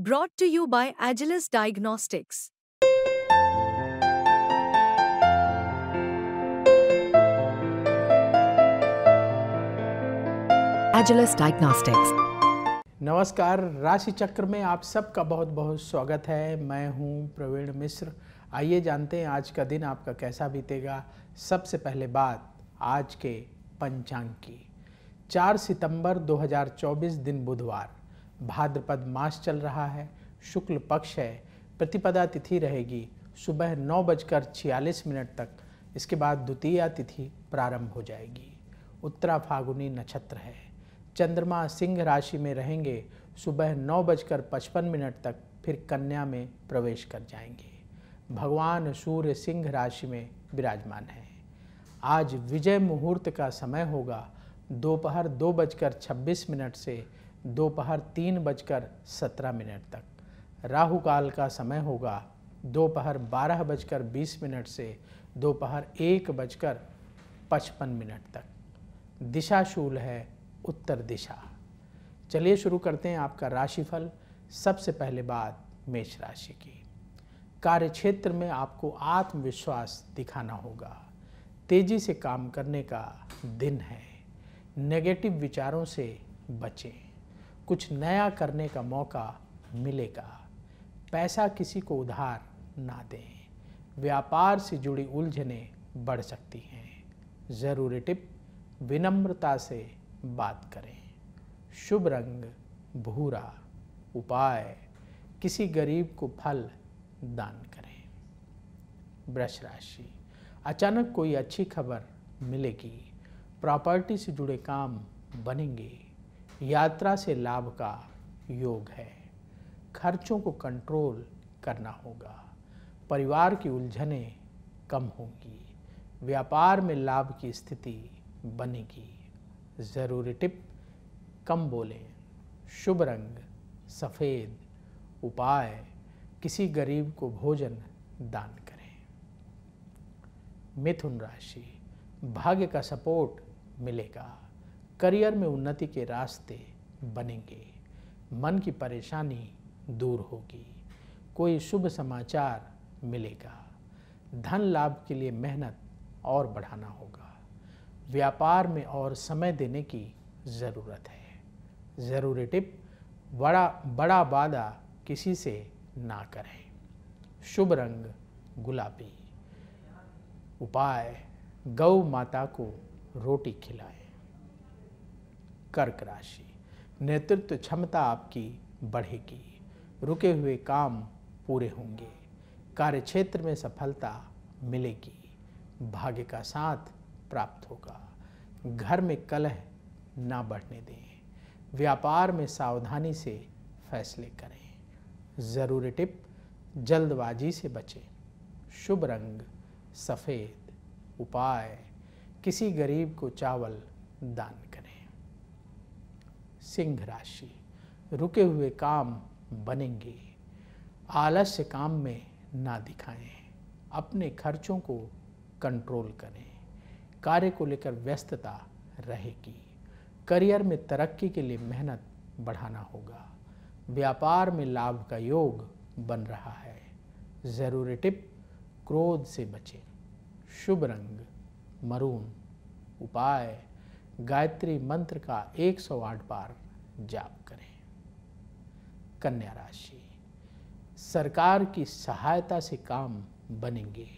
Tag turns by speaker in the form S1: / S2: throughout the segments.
S1: Brought to you by Agilus Diagnostics.
S2: Agilus Diagnostics.
S3: नमस्कार, राशि चक्र में आप सबका बहुत बहुत स्वागत है। मैं हूँ प्रवीण मिश्र। आइए जानते हैं आज का दिन आपका कैसा बीतेगा। सबसे पहले बात आज के पंचांग की। 4 सितंबर 2024 दिन बुधवार। भाद्रपद मास चल रहा है, शुक्ल पक्ष है, प्रतिपदा तिथि रहेगी, सुबह नौ बजकर छियालीस मिनट तक। इसके बाद द्वितीय तिथि प्रारंभ हो जाएगी। उत्तरा फागुनी नक्षत्र है। चंद्रमा सिंह राशि में रहेंगे, सुबह नौ बजकर पचपन मिनट तक फिर कन्या में प्रवेश कर जाएँगे। भगवान सूर्य सिंह राशि में विराजमान है। आज विजय मुहूर्त का समय होगा। दोपहर दो बजकर छब्बीस मिनट से दोपहर तीन बजकर सत्रह मिनट तक। राहु काल का समय होगा दोपहर बारह बजकर बीस मिनट से दोपहर एक बजकर पचपन मिनट तक। दिशा शूल है उत्तर दिशा। चलिए शुरू करते हैं आपका राशिफल। सबसे पहले बात मेष राशि की। कार्य क्षेत्र में आपको आत्मविश्वास दिखाना होगा। तेज़ी से काम करने का दिन है। नेगेटिव विचारों से बचें। कुछ नया करने का मौका मिलेगा। पैसा किसी को उधार ना दें। व्यापार से जुड़ी उलझनें बढ़ सकती हैं। ज़रूरी टिप, विनम्रता से बात करें। शुभ रंग, भूरा, उपाय, किसी गरीब को फल दान करें। वृष राशि, अचानक कोई अच्छी खबर मिलेगी। प्रॉपर्टी से जुड़े काम बनेंगे। यात्रा से लाभ का योग है। खर्चों को कंट्रोल करना होगा। परिवार की उलझनें कम होंगी। व्यापार में लाभ की स्थिति बनेगी। ज़रूरी टिप, कम बोलें। शुभ रंग, सफ़ेद। उपाय, किसी गरीब को भोजन दान करें। मिथुन राशि, भाग्य का सपोर्ट मिलेगा। करियर में उन्नति के रास्ते बनेंगे। मन की परेशानी दूर होगी। कोई शुभ समाचार मिलेगा। धन लाभ के लिए मेहनत और बढ़ाना होगा। व्यापार में और समय देने की ज़रूरत है। ज़रूरी टिप, बड़ा बड़ा वादा किसी से ना करें। शुभ रंग, गुलाबी। उपाय, गौ माता को रोटी खिलाएँ। कर्क राशि। नेतृत्व क्षमता आपकी बढ़ेगी। रुके हुए काम पूरे होंगे। कार्य क्षेत्र में सफलता मिलेगी। भाग्य का साथ प्राप्त होगा। घर में कलह ना बढ़ने दें। व्यापार में सावधानी से फैसले करें। ज़रूरी टिप, जल्दबाजी से बचें। शुभ रंग, सफ़ेद उपाय। किसी गरीब को चावल दान सिंह राशि, रुके हुए काम बनेंगे। आलस्य काम में ना दिखाएँ, अपने खर्चों को कंट्रोल करें, कार्य को लेकर व्यस्तता रहेगी। करियर में तरक्की के लिए मेहनत बढ़ाना होगा। व्यापार में लाभ का योग बन रहा है। ज़रूरी टिप, क्रोध से बचें। शुभ रंग, मरून, उपाय। गायत्री मंत्र का 108 बार जाप करें। कन्या राशि, सरकार की सहायता से काम बनेंगे।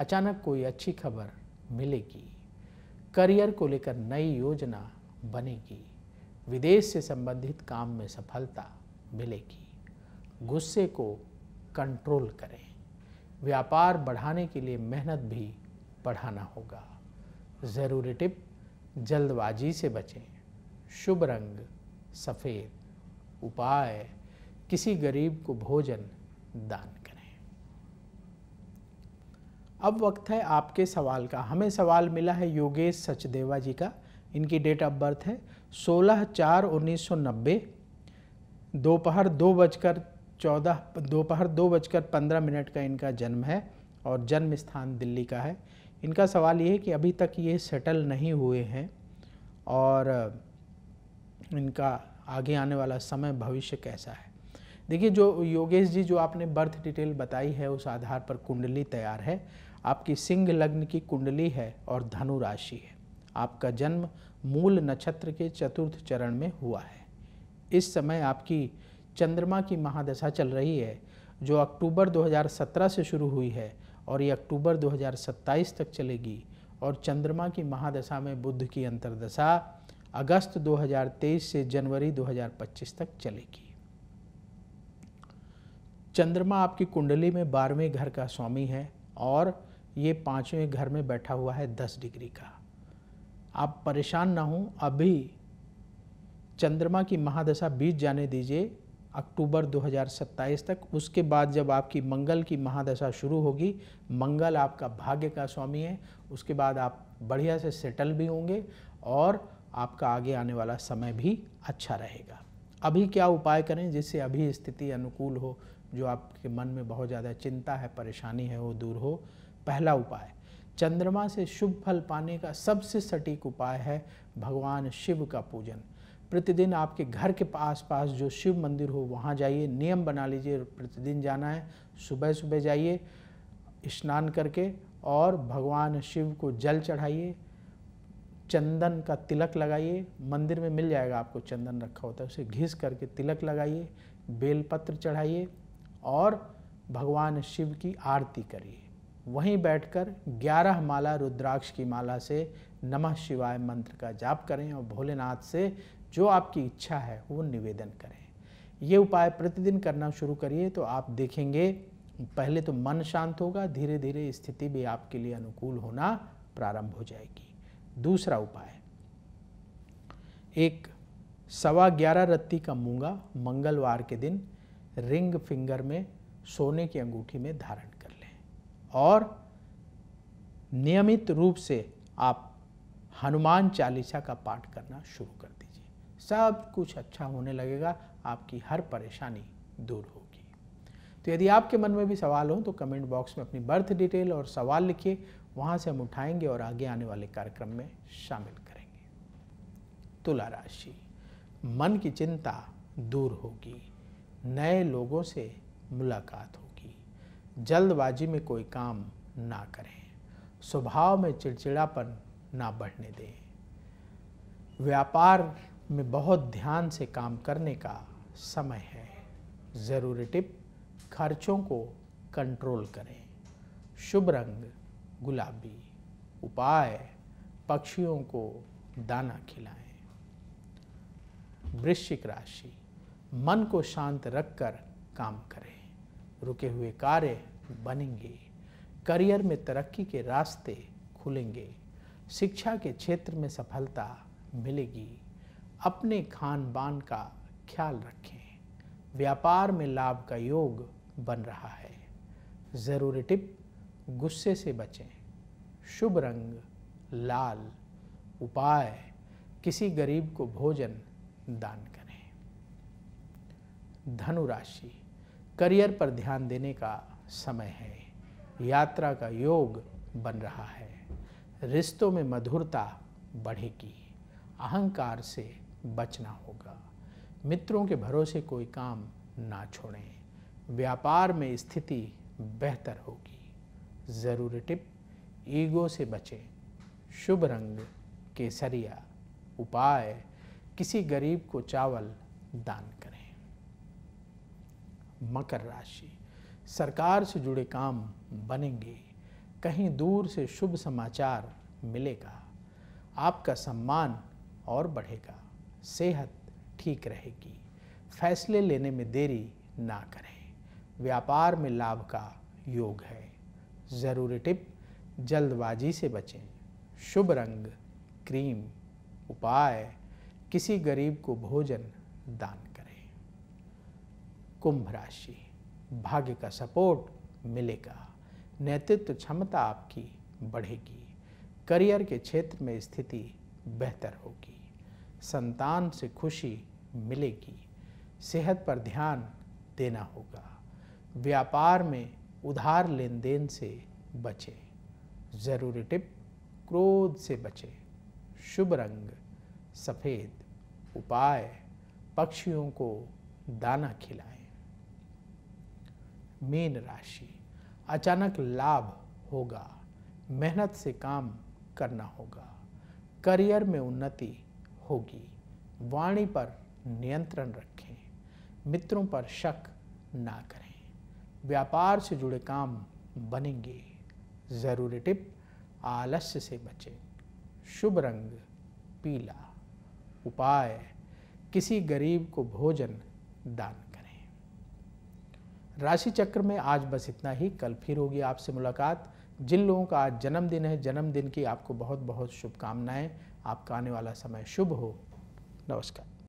S3: अचानक कोई अच्छी खबर मिलेगी। करियर को लेकर नई योजना बनेगी। विदेश से संबंधित काम में सफलता मिलेगी। गुस्से को कंट्रोल करें। व्यापार बढ़ाने के लिए मेहनत भी बढ़ाना होगा। ज़रूरी टिप जल्दबाजी से बचें। शुभ रंग, सफ़ेद, उपाय, किसी गरीब को भोजन, दान करें। अब वक्त है आपके सवाल का। हमें सवाल मिला है योगेश सचदेवा जी का। इनकी डेट ऑफ़ बर्थ है 16 चार उन्नीस सौ नब्बे। दोपहर दो बजकर चौदह, दोपहर दो बजकर पंद्रह मिनट का इनका जन्म है और जन्म स्थान दिल्ली का है। इनका सवाल ये है कि अभी तक ये सेटल नहीं हुए हैं और इनका आगे आने वाला समय भविष्य कैसा है? देखिए, जो योगेश जी, जो आपने बर्थ डिटेल बताई है, उस आधार पर कुंडली तैयार है। आपकी सिंह लग्न की कुंडली है और धनु राशि है। आपका जन्म मूल नक्षत्र के चतुर्थ चरण में हुआ है। इस समय आपकी चंद्रमा की महादशा चल रही है, जो अक्टूबर 2017 से शुरू हुई है। और ये अक्टूबर 2027 तक चलेगी और चंद्रमा की महादशा में बुद्ध की अंतर्दशा अगस्त 2023 से जनवरी 2025 तक चलेगी। चंद्रमा आपकी कुंडली में बारहवें घर का स्वामी है और ये पाँचवें घर में बैठा हुआ है दस डिग्री का। आप परेशान ना हों, अभी चंद्रमा की महादशा बीत जाने दीजिए अक्टूबर 2027 तक। उसके बाद जब आपकी मंगल की महादशा शुरू होगी, मंगल आपका भाग्य का स्वामी है। उसके बाद आप बढ़िया से सेटल भी होंगे और आपका आगे आने वाला समय भी अच्छा रहेगा। अभी क्या उपाय करें जिससे अभी स्थिति अनुकूल हो, जो आपके मन में बहुत ज़्यादा चिंता है, परेशानी है, वो दूर हो? पहला उपाय, चंद्रमा से शुभ फल पाने का सबसे सटीक उपाय है भगवान शिव का पूजन। प्रतिदिन आपके घर के पास पास जो शिव मंदिर हो, वहाँ जाइए, नियम बना लीजिए, प्रतिदिन जाना है सुबह सुबह जाइए, स्नान करके और भगवान शिव को जल चढ़ाइए, चंदन का तिलक लगाइए, मंदिर में मिल जाएगा आपको चंदन रखा होता है, उसे घिस करके तिलक लगाइए, बेलपत्र चढ़ाइए और भगवान शिव की आरती करिए। वहीं बैठकर 11 माला रुद्राक्ष की माला से नमः शिवाय मंत्र का जाप करें और भोलेनाथ से जो आपकी इच्छा है, वो निवेदन करें। ये उपाय प्रतिदिन करना शुरू करिए तो आप देखेंगे, पहले तो मन शांत होगा धीरे धीरे स्थिति भी आपके लिए अनुकूल होना प्रारंभ हो जाएगी। दूसरा उपाय, एक सवा ग्यारह रत्ती का मूँगा मंगलवार के दिन रिंग फिंगर में सोने की अंगूठी में धारण कर लें और नियमित रूप से आप हनुमान चालीसा का पाठ करना शुरू कर दीजिए सब कुछ अच्छा होने लगेगा, आपकी हर परेशानी दूर होगी। तो यदि आपके मन में भी सवाल हो तो कमेंट बॉक्स में अपनी बर्थ डिटेल और सवाल लिखिए, वहाँ से हम उठाएँगे और आगे आने वाले कार्यक्रम में शामिल करेंगे। तुला राशि, मन की चिंता दूर होगी, नए लोगों से मुलाकात होगी, जल्दबाजी में कोई काम ना करें, स्वभाव में चिड़चिड़ापन ना बढ़ने दें, व्यापार में बहुत ध्यान से काम करने का समय है। ज़रूरी टिप, खर्चों को कंट्रोल करें। शुभ रंग, गुलाबी। उपाय, पक्षियों को दाना खिलाएँ। वृश्चिक राशि, मन को शांत रखकर काम करें। रुके हुए कार्य बनेंगे। करियर में तरक्की के रास्ते खुलेंगे। शिक्षा के क्षेत्र में सफलता मिलेगी। अपने खान बान का ख्याल रखें। व्यापार में लाभ का योग बन रहा है। ज़रूरी टिप, गुस्से से बचें। शुभ रंग, लाल। उपाय, किसी गरीब को भोजन दान करें। धनु राशि करियर पर ध्यान देने का समय है। यात्रा का योग बन रहा है। रिश्तों में मधुरता बढ़ेगी। अहंकार से बचना होगा। मित्रों के भरोसे कोई काम ना छोड़ें। व्यापार में स्थिति बेहतर होगी। ज़रूरी टिप, ईगो से बचें। शुभ रंग, केसरिया, उपाय, किसी गरीब को चावल दान करें। मकर राशि, सरकार से जुड़े काम बनेंगे। कहीं दूर से शुभ समाचार मिलेगा। आपका सम्मान और बढ़ेगा। सेहत ठीक रहेगी। फैसले लेने में देरी ना करें। व्यापार में लाभ का योग है। ज़रूरी टिप, जल्दबाजी से बचें। शुभ रंग, क्रीम, उपाय, किसी गरीब को भोजन दान करें। कुंभ राशि, भाग्य का सपोर्ट मिलेगा। नेतृत्व क्षमता आपकी बढ़ेगी। करियर के क्षेत्र में स्थिति बेहतर होगी। संतान से खुशी मिलेगी। सेहत पर ध्यान देना होगा। व्यापार में उधार लेन देन से बचें। ज़रूरी टिप, क्रोध से बचें। शुभ रंग, सफ़ेद उपाय, पक्षियों को दाना खिलाएँ। मीन राशि, अचानक लाभ होगा। मेहनत से काम करना होगा। करियर में उन्नति होगी। वाणी पर नियंत्रण रखें। मित्रों पर शक ना करें। व्यापार से जुड़े काम बनेंगे। ज़रूरी टिप, आलस्य से बचें। शुभ रंग, पीला। उपाय, किसी गरीब को भोजन दान करें। राशि चक्र में आज बस इतना ही। कल फिर होगी आपसे मुलाकात। जिन लोगों का आज जन्मदिन है, जन्मदिन की आपको बहुत बहुत शुभकामनाएँ। आपका आने वाला समय शुभ हो। नमस्कार।